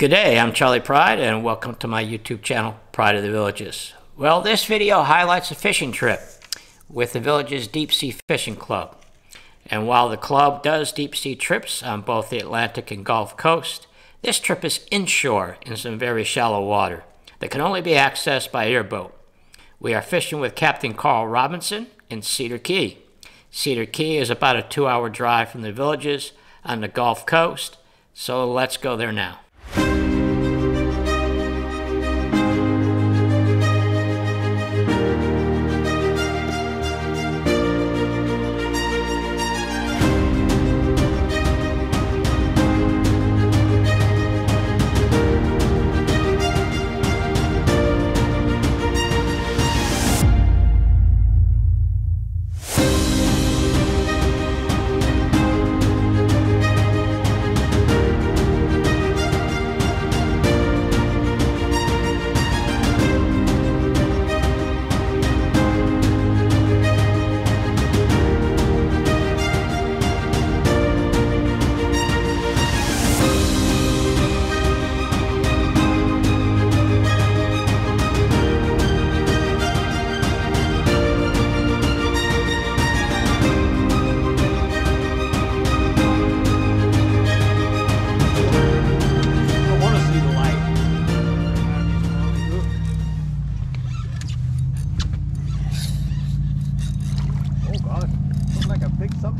Good day, I'm Charlie Pryde, and welcome to my YouTube channel, Pryde of the Villages. Well, this video highlights a fishing trip with the Villages Deep Sea Fishing Club. And while the club does deep sea trips on both the Atlantic and Gulf Coast, this trip is inshore in some very shallow water that can only be accessed by airboat. We are fishing with Captain Carl Robinson in Cedar Key. Cedar Key is about a two hour drive from the villages on the Gulf Coast, so let's go there now.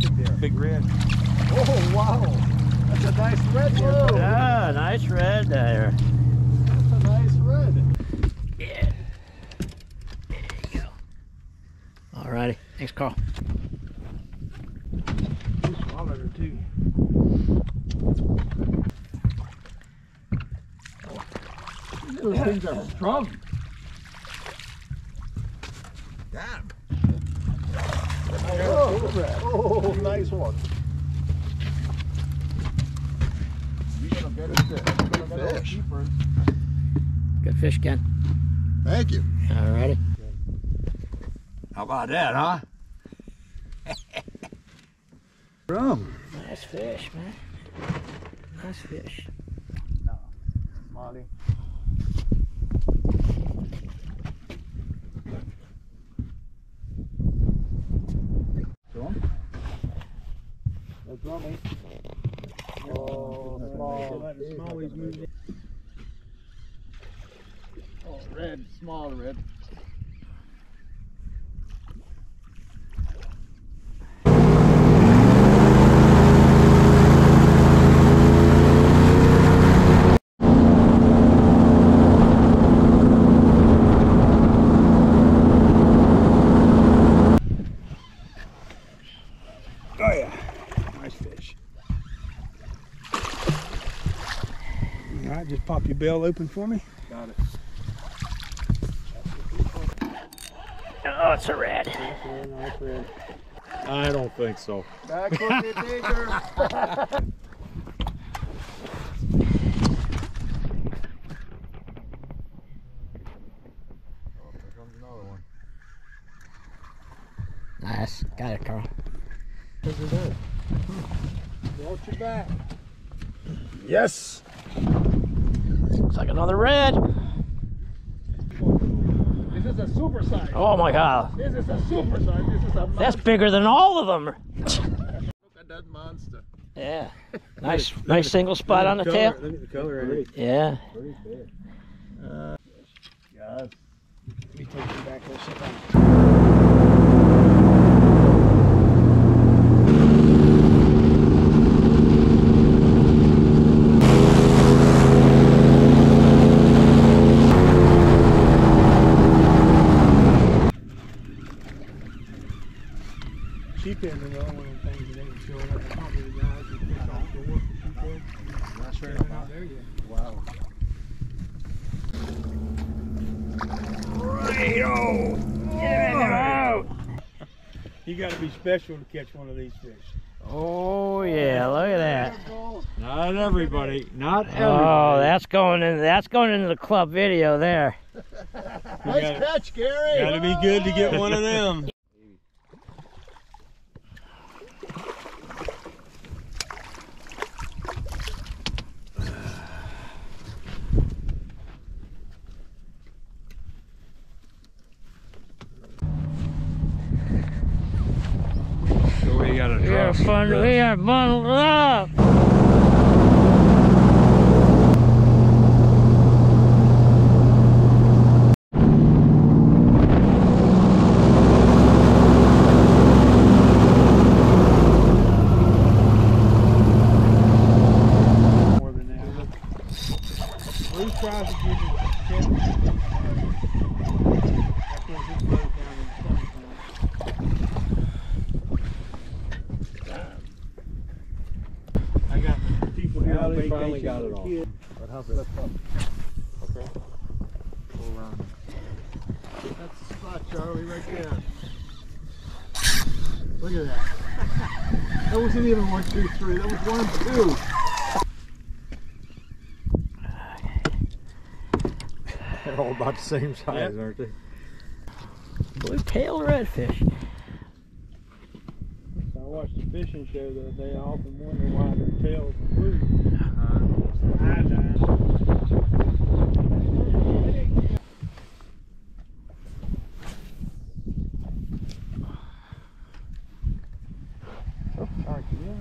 Big something. Big red. Oh wow, that's a nice red there. Yeah, nice red there. That's a nice red. Yeah. There you go. Alrighty. Thanks, Carl. You swallowed her too. Those things are strong. Oh, oh, nice one. You're gonna get us there. Good fish. Good fish, Ken. Thank you. Alrighty. How about that, huh? Drum. Nice fish, man. Nice fish. No, Molly. Oh, red, small red. Oh yeah. Nice fish. All right, just pop your bell open for me. Got it. Oh, it's a red. I don't think so. Back hook it, Digger. Here comes another one. Nice. Got it, Carl. Watch hmm. your back. Yes. Looks like another red. This is a super size. Oh my god. This is a super size. This is a That's bigger than all of them. Look at that monster. Yeah. Nice, nice single spot on the tail. Look at the color of it. Yeah. Yes. Let me take you back there. Sit down. Sheep end is one of the things that ain't showing up. I talked to the guys who fish offshore for sheep end. That's They're not there yet. Wow. You got to be special to catch one of these fish. Oh yeah, look at that. Not everybody. Not oh, everybody. Oh, that's going in. That's going into the club video there. Nice gotta- catch, Gary. Got to be good to get one of them. Got a We are fun. We are bundled up. More than that. Bruce tries to give you a check. That's what this road down in Summertown. I got people here Yeah, on they vacation. Finally got it with all. But how's that up? Okay. Go around. That's the spot, Charlie, right there. Look at that. That wasn't even one, two, three. That was one, two. They're all about the same size, aren't they? Blue-tailed redfish. I watched a fishing show the other day. I often wonder why their tails are blue. Iodine. Oh, sorry, yeah.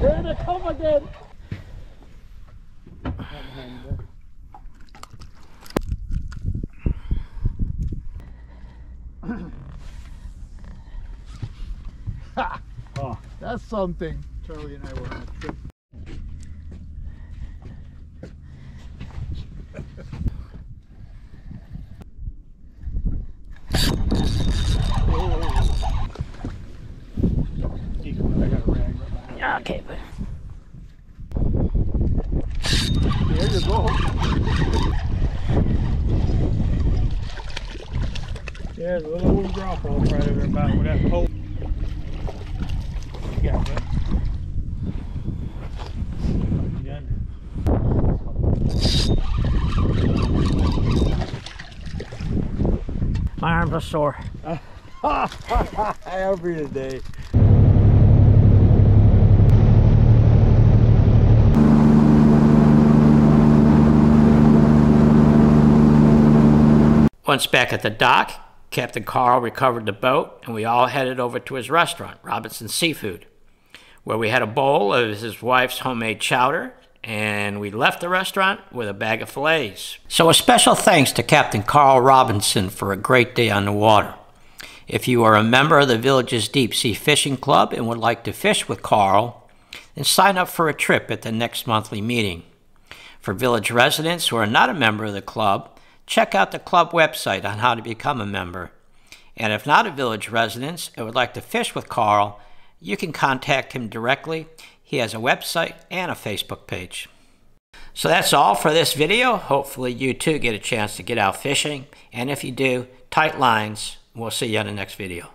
Here they come oh. again. Right behind you there. That's something. Charlie and I were on a trip. Keep going. I got a rag right behind Yeah, okay, but There you go. Yeah, there's a little old drop off right over about where that pole. You got that? My arms are sore. Every day. Once back at the dock, Captain Carl recovered the boat and we all headed over to his restaurant, Robinson Seafood, where we had a bowl of his wife's homemade chowder and we left the restaurant with a bag of fillets. So, a special thanks to Captain Carl Robinson for a great day on the water. If you are a member of the village's Deep Sea Fishing Club and would like to fish with Carl, then sign up for a trip at the next monthly meeting. For village residents who are not a member of the club, check out the club website on how to become a member. And if not a village resident and would like to fish with Carl, you can contact him directly. He has a website and a Facebook page. So that's all for this video. Hopefully you too get a chance to get out fishing. And if you do, tight lines. We'll see you on the next video.